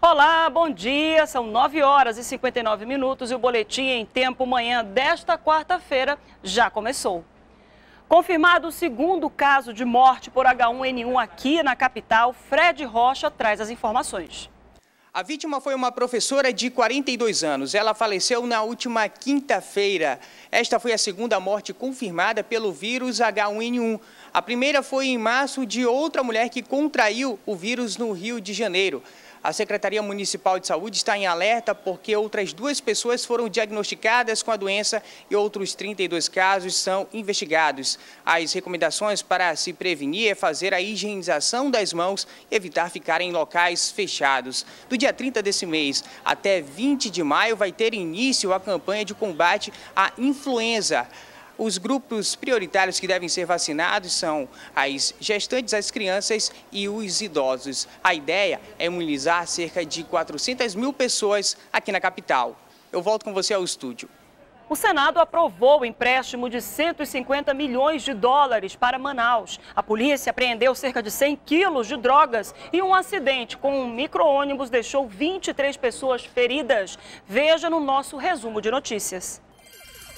Olá, bom dia. São 9 horas e 59 minutos e o boletim em tempo manhã desta quarta-feira já começou. Confirmado o segundo caso de morte por H1N1 aqui na capital, Fred Rocha traz as informações. A vítima foi uma professora de 42 anos. Ela faleceu na última quinta-feira. Esta foi a segunda morte confirmada pelo vírus H1N1. A primeira foi em março de outra mulher que contraiu o vírus no Rio de Janeiro. A Secretaria Municipal de Saúde está em alerta porque outras duas pessoas foram diagnosticadas com a doença e outros 32 casos são investigados. As recomendações para se prevenir é fazer a higienização das mãos e evitar ficar em locais fechados. Do dia 30 desse mês até 20 de maio vai ter início a campanha de combate à influenza. Os grupos prioritários que devem ser vacinados são as gestantes, as crianças e os idosos. A ideia é imunizar cerca de 400 mil pessoas aqui na capital. Eu volto com você ao estúdio. O Senado aprovou o empréstimo de 150 milhões de dólares para Manaus. A polícia apreendeu cerca de 100 quilos de drogas e um acidente com um micro-ônibus deixou 23 pessoas feridas. Veja no nosso resumo de notícias.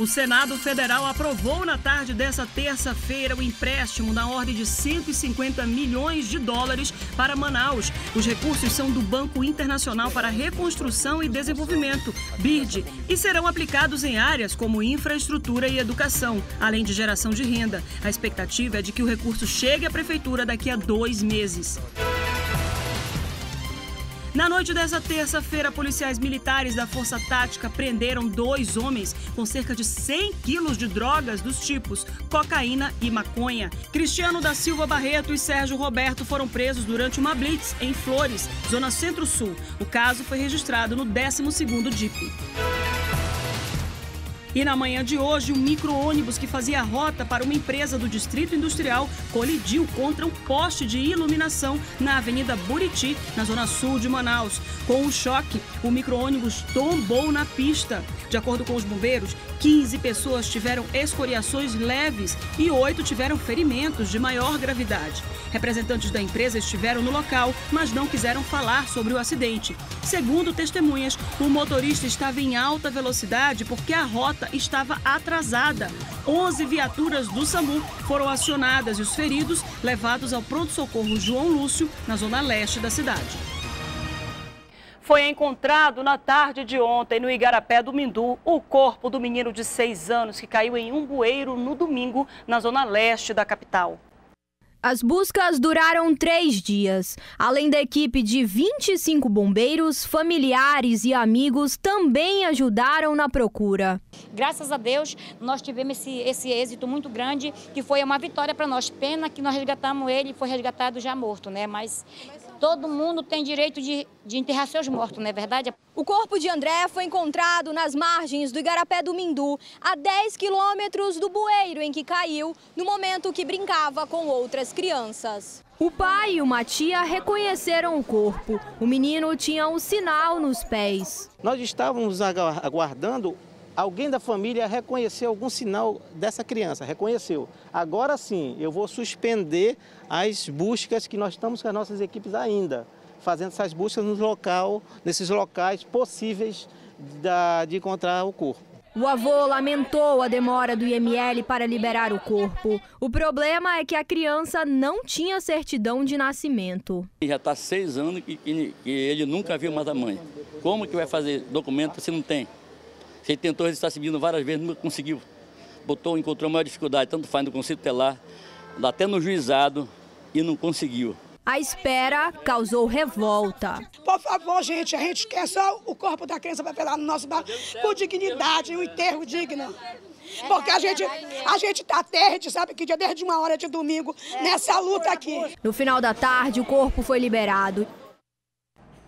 O Senado Federal aprovou na tarde dessa terça-feira o empréstimo na ordem de 150 milhões de dólares para Manaus. Os recursos são do Banco Internacional para Reconstrução e Desenvolvimento, BIRD, e serão aplicados em áreas como infraestrutura e educação, além de geração de renda. A expectativa é de que o recurso chegue à Prefeitura daqui a dois meses. Na noite dessa terça-feira, policiais militares da Força Tática prenderam dois homens com cerca de 100 quilos de drogas dos tipos cocaína e maconha. Cristiano da Silva Barreto e Sérgio Roberto foram presos durante uma blitz em Flores, zona centro-sul. O caso foi registrado no 12º DIP. E na manhã de hoje, um micro-ônibus que fazia rota para uma empresa do Distrito Industrial colidiu contra um poste de iluminação na Avenida Buriti, na zona sul de Manaus. Com o choque, o micro-ônibus tombou na pista. De acordo com os bombeiros, 15 pessoas tiveram escoriações leves e 8 tiveram ferimentos de maior gravidade. Representantes da empresa estiveram no local, mas não quiseram falar sobre o acidente. Segundo testemunhas, o motorista estava em alta velocidade porque a rota estava atrasada. 11 viaturas do SAMU foram acionadas e os feridos levados ao pronto-socorro João Lúcio, na zona leste da cidade foi encontrado na tarde de ontem no Igarapé do Mindu o corpo do menino de seis anos que caiu em um bueiro no domingo na zona leste da capital. As buscas duraram três dias. Além da equipe de 25 bombeiros, familiares e amigos também ajudaram na procura. Graças a Deus, nós tivemos esse, esse êxito muito grande, que foi uma vitória para nós. Pena que nós resgatamos ele foi resgatado já morto, né? Mas Todo mundo tem direito de, de enterrar seus mortos, não é verdade? O corpo de André foi encontrado nas margens do Igarapé do Mindu, a 10 quilômetros do bueiro em que caiu, no momento que brincava com outras crianças. O pai e uma tia reconheceram o corpo. O menino tinha um sinal nos pés. Nós estávamos aguardando alguém da família reconhecer algum sinal dessa criança, reconheceu. Agora sim, eu vou suspender as buscas que nós estamos com as nossas equipes ainda, fazendo essas buscas no local, nesses locais possíveis da, de encontrar o corpo. O avô lamentou a demora do IML para liberar o corpo. O problema é que a criança não tinha certidão de nascimento. Já está seis anos que, que, que ele nunca viu mais a mãe. Como que vai fazer documento se não tem? Ele tentou resistir seguindo várias vezes, não conseguiu. Botou, encontrou maior dificuldade, tanto faz no Conselho Telar, até no juizado, e não conseguiu. A espera causou revolta. Por favor, gente, a gente quer só o corpo da criança para lá no nosso bar com dignidade, um enterro digno. Porque a gente, a gente tá terra, a gente sabe que dia desde uma hora de domingo nessa luta aqui. No final da tarde, o corpo foi liberado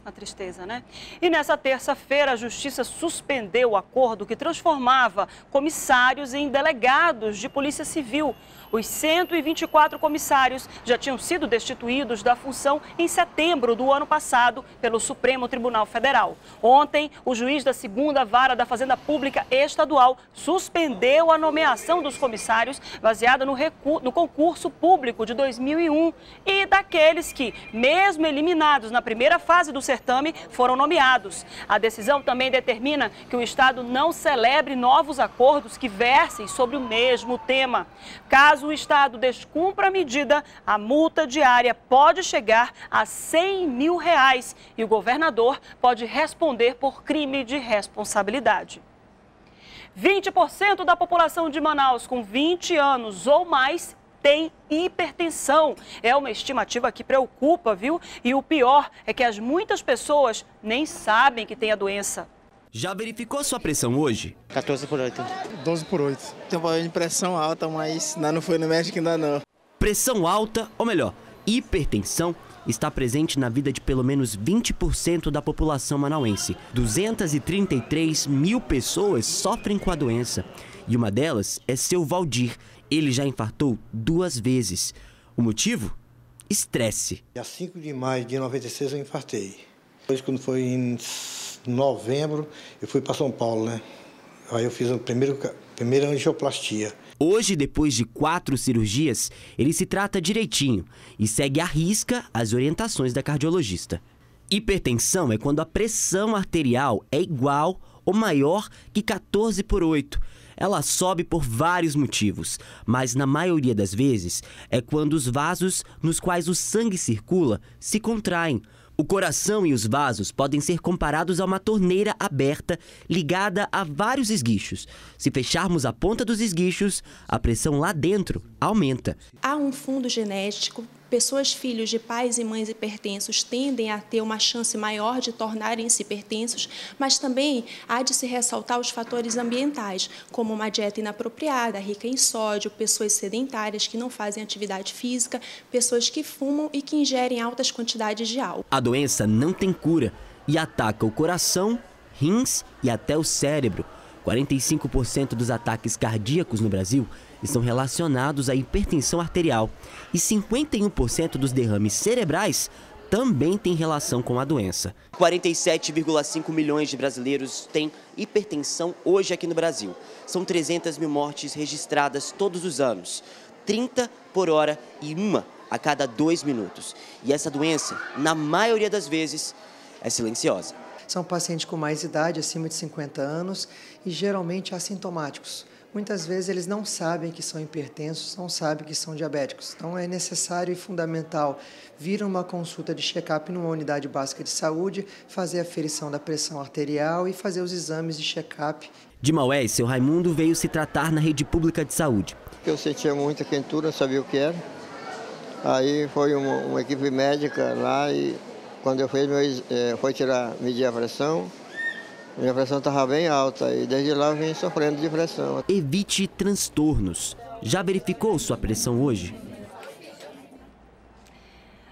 a tristeza, né? E nessa terça-feira, a Justiça suspendeu o acordo que transformava comissários em delegados de Polícia Civil. Os 124 comissários já tinham sido destituídos da função em setembro do ano passado pelo Supremo Tribunal Federal. Ontem, o juiz da segunda vara da Fazenda Pública Estadual suspendeu a nomeação dos comissários baseada no, no concurso público de 2001 e daqueles que, mesmo eliminados na primeira fase do certame foram nomeados. A decisão também determina que o Estado não celebre novos acordos que versem sobre o mesmo tema. Caso o Estado descumpra a medida, a multa diária pode chegar a 100 mil reais e o governador pode responder por crime de responsabilidade. 20% da população de Manaus com 20 anos ou mais tem hipertensão. É uma estimativa que preocupa, viu? E o pior é que as muitas pessoas nem sabem que tem a doença. Já verificou sua pressão hoje? 14 por 8. 12 por 8. Tem um problema de pressão alta, mas ainda não foi no médico ainda não. Pressão alta, ou melhor, hipertensão, está presente na vida de pelo menos 20% da população manauense. 233 mil pessoas sofrem com a doença. E uma delas é seu Valdir. Ele já infartou duas vezes. O motivo? Estresse. Dia 5 de maio de 96 eu infartei. Depois, quando foi em novembro, eu fui para São Paulo, né? Aí eu fiz a primeira, primeira angioplastia. Hoje, depois de quatro cirurgias, ele se trata direitinho e segue à risca as orientações da cardiologista. Hipertensão é quando a pressão arterial é igual ou maior que 14 por 8. Ela sobe por vários motivos, mas na maioria das vezes é quando os vasos nos quais o sangue circula se contraem o coração e os vasos podem ser comparados a uma torneira aberta ligada a vários esguichos. Se fecharmos a ponta dos esguichos, a pressão lá dentro aumenta. Há um fundo genético pessoas filhos de pais e mães hipertensos tendem a ter uma chance maior de tornarem-se hipertensos, mas também há de se ressaltar os fatores ambientais, como uma dieta inapropriada, rica em sódio, pessoas sedentárias que não fazem atividade física, pessoas que fumam e que ingerem altas quantidades de álcool. A doença não tem cura e ataca o coração, rins e até o cérebro. 45% dos ataques cardíacos no Brasil estão relacionados à hipertensão arterial e 51% dos derrames cerebrais também têm relação com a doença. 47,5 milhões de brasileiros têm hipertensão hoje aqui no Brasil. São 300 mil mortes registradas todos os anos, 30 por hora e uma a cada dois minutos. E essa doença, na maioria das vezes, é silenciosa. São pacientes com mais idade, acima de 50 anos, e geralmente assintomáticos. Muitas vezes eles não sabem que são hipertensos, não sabem que são diabéticos. Então é necessário e fundamental vir uma consulta de check-up numa unidade básica de saúde, fazer a ferição da pressão arterial e fazer os exames de check-up. De Maués, seu Raimundo veio se tratar na rede pública de saúde. Eu sentia muita quentura, não sabia o que era. Aí foi uma, uma equipe médica lá e quando eu fui, eh, foi tirar, medir a pressão, minha pressão estava bem alta e desde lá eu vim sofrendo de pressão. Evite transtornos. Já verificou sua pressão hoje?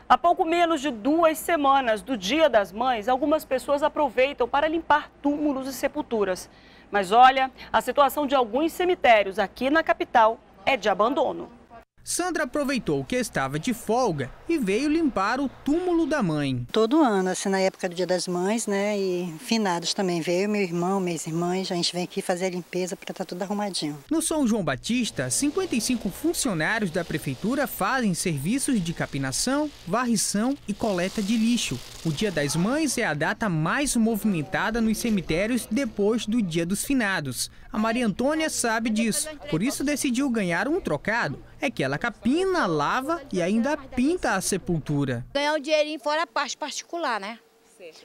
Há pouco menos de duas semanas do Dia das Mães, algumas pessoas aproveitam para limpar túmulos e sepulturas. Mas olha, a situação de alguns cemitérios aqui na capital é de abandono. Sandra aproveitou que estava de folga e veio limpar o túmulo da mãe. Todo ano, assim, na época do Dia das Mães, né? E finados também veio, meu irmão, minhas irmãs, a gente vem aqui fazer a limpeza para estar tá tudo arrumadinho. No São João Batista, 55 funcionários da prefeitura fazem serviços de capinação, varrição e coleta de lixo. O Dia das Mães é a data mais movimentada nos cemitérios depois do Dia dos Finados. A Maria Antônia sabe disso, por isso decidiu ganhar um trocado é que ela capina, lava e ainda pinta a sepultura. Ganhar um dinheirinho fora a parte particular, né?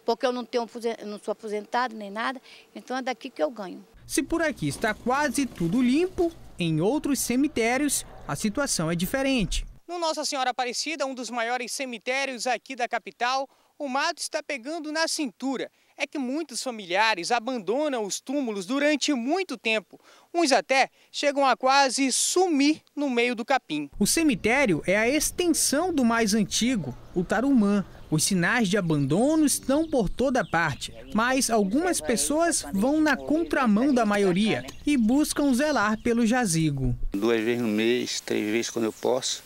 Porque eu não, tenho, não sou aposentado nem nada, então é daqui que eu ganho. Se por aqui está quase tudo limpo, em outros cemitérios a situação é diferente. No Nossa Senhora Aparecida, um dos maiores cemitérios aqui da capital, o mato está pegando na cintura é que muitos familiares abandonam os túmulos durante muito tempo. Uns até chegam a quase sumir no meio do capim. O cemitério é a extensão do mais antigo, o Tarumã. Os sinais de abandono estão por toda parte, mas algumas pessoas vão na contramão da maioria e buscam zelar pelo jazigo. Duas vezes no mês, três vezes quando eu posso,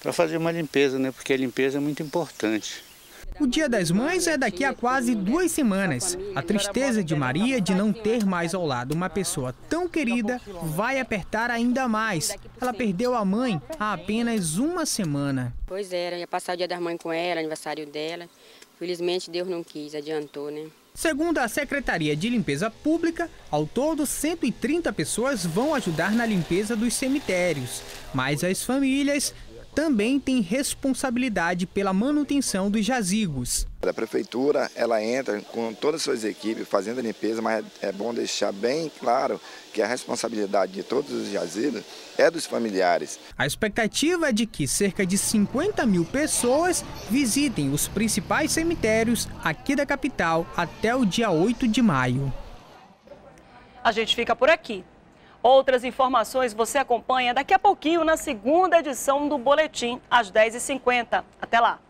para fazer uma limpeza, né? Porque a limpeza é muito importante. O Dia das Mães é daqui a quase duas semanas. A tristeza de Maria de não ter mais ao lado uma pessoa tão querida vai apertar ainda mais. Ela perdeu a mãe há apenas uma semana. Pois era, ia passar o Dia das Mães com ela, aniversário dela. Felizmente Deus não quis, adiantou, né? Segundo a Secretaria de Limpeza Pública, ao todo 130 pessoas vão ajudar na limpeza dos cemitérios, mas as famílias também têm responsabilidade pela manutenção dos jazigos. A prefeitura ela entra com todas as suas equipes fazendo a limpeza, mas é bom deixar bem claro que a responsabilidade de todos os jazigos é dos familiares. A expectativa é de que cerca de 50 mil pessoas visitem os principais cemitérios aqui da capital até o dia 8 de maio. A gente fica por aqui. Outras informações você acompanha daqui a pouquinho na segunda edição do Boletim, às 10h50. Até lá!